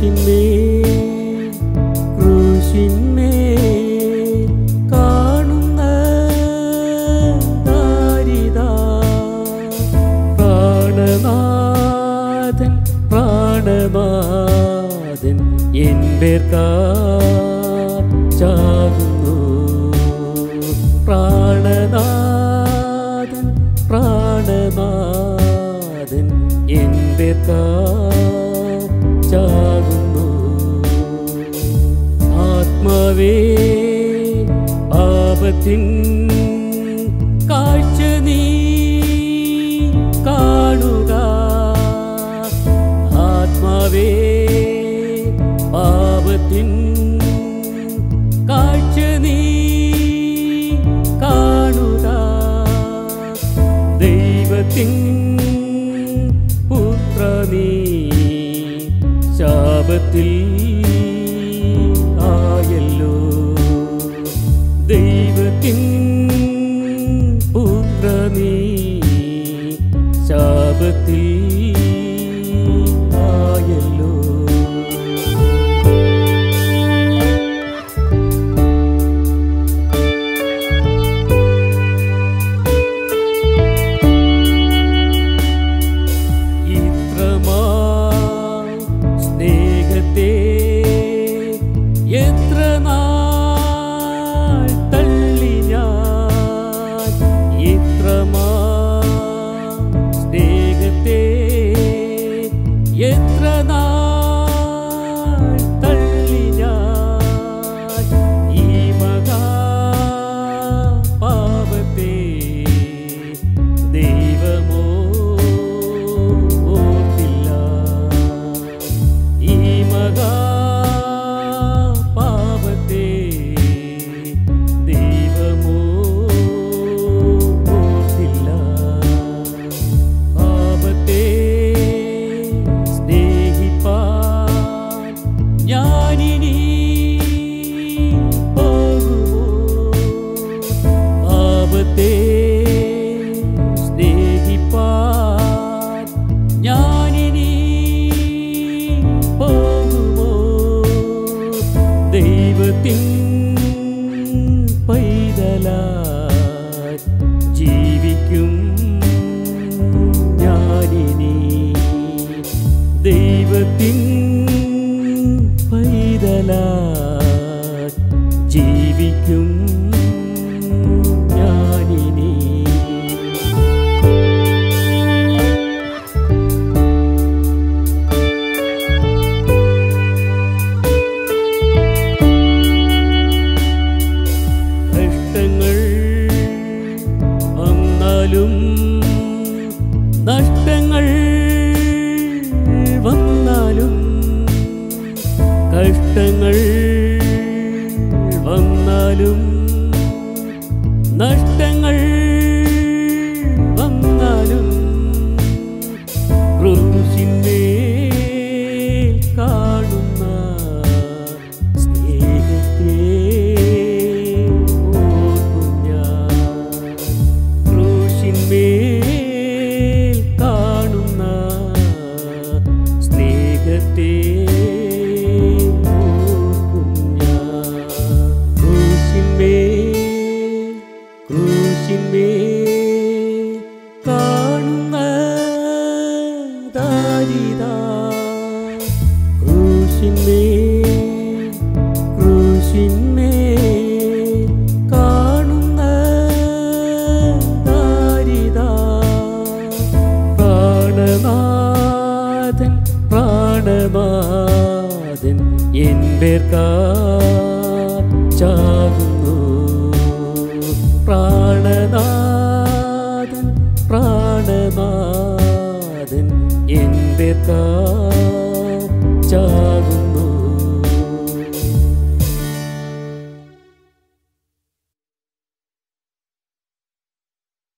ക്രൂശിന്മേ ക്രൂശിന്മേ കാണുന്ന പ്രാണനാഥൻ പ്രാണനാഥൻ എന്റെ ചാകുന്നു ആത്മാവേ പാപത്തിൻ കാഴ്ച നീ കാണുക. ആത്മാവേ പാപത്തിൻ കാഴ്ച നീ കാണുക. ദൈവത്തിൻ പുത്ര നീ ശാപത്തിൽ y entre love. കഷ്ടങ്ങൾ വന്നാലും നഷ്ടങ്ങൾ ദാരിതാ ക്രൂശിന്മേൽ ക്രൂശിന്മേൽ കാണുന്ന ദാരിതാ പ്രാണനാഥൻ പ്രാണനാഥൻ എൻ കാ